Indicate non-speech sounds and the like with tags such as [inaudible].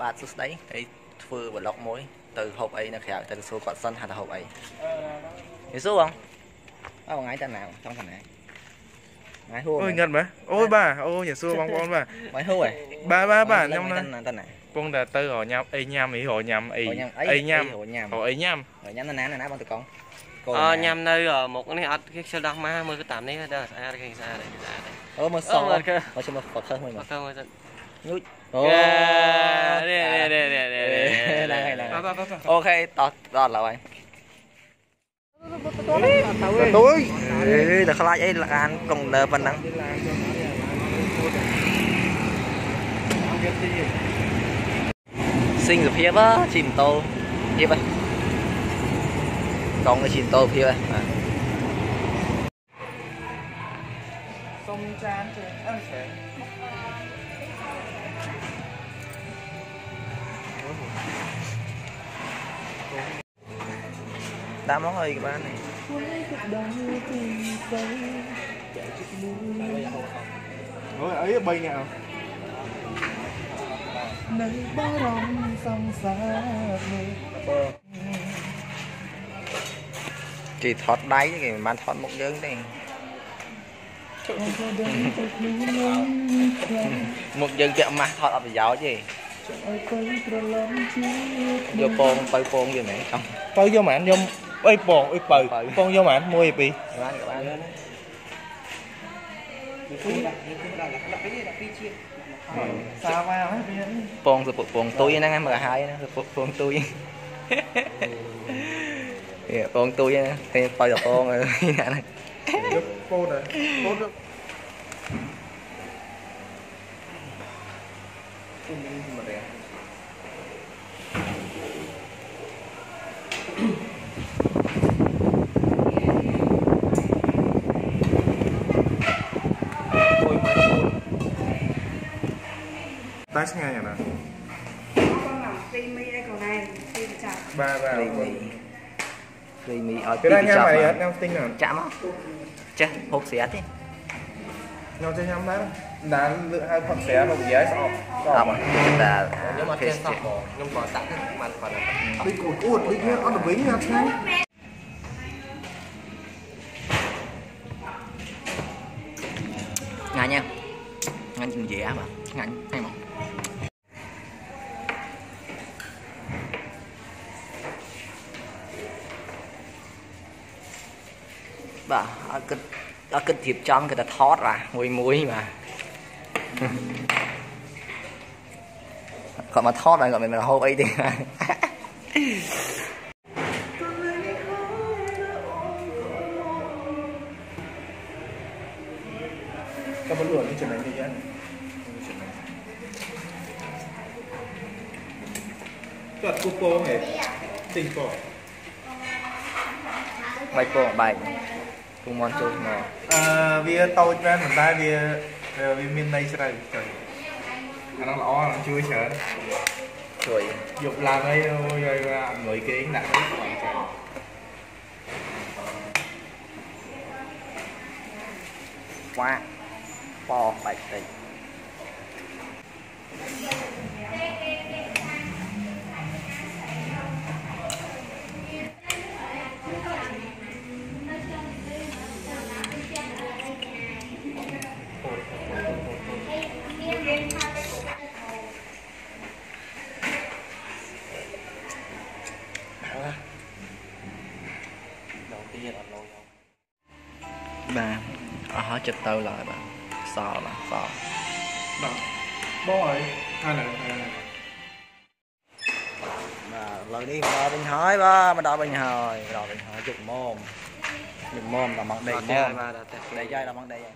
បាទសួស្តីហើយធ្វើប្លុកមួយទៅហូបអីនៅក្រៅទៅសួរគាត់សិនថាទៅហូបអីនិយាយសួរបងអើបងថ្ងៃតាណាចង់តាណាថ្ងៃហួរ អូយងឹតមើលអូយបាទអូញ៉ាំសួរបងប្អូនបាទ ថ[laughs] ្ងៃហួរហ៎ បាទបាទបាទខ្ញុំ តា ណា ណាតាណា ពងតែទៅរញ៉ាំអីញ៉ាំអីរញ៉ាំអី រញ៉ាំអី អីញ៉ាំ រញ៉ាំ រអីញ៉ាំ រញ៉ាំតាណាណាបងតកង អឺញ៉ាំនៅមុ nhút ok tọt tọt là vậy tối là khai ấy là ăn cùng lờ phần nắng sinh được phía á chìm tô. Phía á con nó chìm tô phía á sông chan trên ăn sẻ tám món hơi các bạn này. Ôi, ấy bay nhẹ Nơi bao rộng sông xa Chỉ thoát đáy thì bạn thoát một dương đây Một dớn [laughs] chợ mà thoát ở gió gì? Vô con, tới con gì mẹ không. Tới vô mà anh vô Ui bồn, ui bự. Con vô mà anh mua gì? Các bạn các bạn. túi sepuk pong tuy nang mga hai nang sepuk pong tuy. Iya, pong tuy nang tay pa ya pong ina nang. Pong na. Pong na. Pong na. test ngay nè. Ba vào creamy ở cái này mày ăn nhau tinh nào chạm á chứ hộp xé thế nó chơi nhắm đấy đá lựa hai phần xé hộp giấy sọ sọ mà. là ờ, nhưng mà trên sọ nhưng mà tặng cái mặt phần này bị cột uột bị nghe ăn được bính nha. Sáng ngà nha. Ngành chừng dẻ mà. Ngành, hay à, à, à, mà Bà, ở cái ở cái thiệp trong cái ta thoát ra mùi mùi mà. Còn mà thoát rồi gọi mình là hô ấy đi. [laughs] cái chuyện này cái giá này cái chuyện này cái này tinh cổ bài cổ bài cùng món chơi mà. À vì tôi ra ờ, mình ta vì vì miền tây sẽ là trời. Anh đang lo anh chưa chờ rồi dục làm đây rồi người kia đã quá. wow po bạch tịnh bà họ hết trịch tơ lại bà. សល់បាទសល់បាទបងហើយអានេះបាទឡើយនេះមកដល់វិញហើយបាទមកដល់វិញហើយមកដល់វិញហើយជុកមុំជុកមុំដល់មកដេកមុំបាទដេកហើយដល់មកដេកហើយ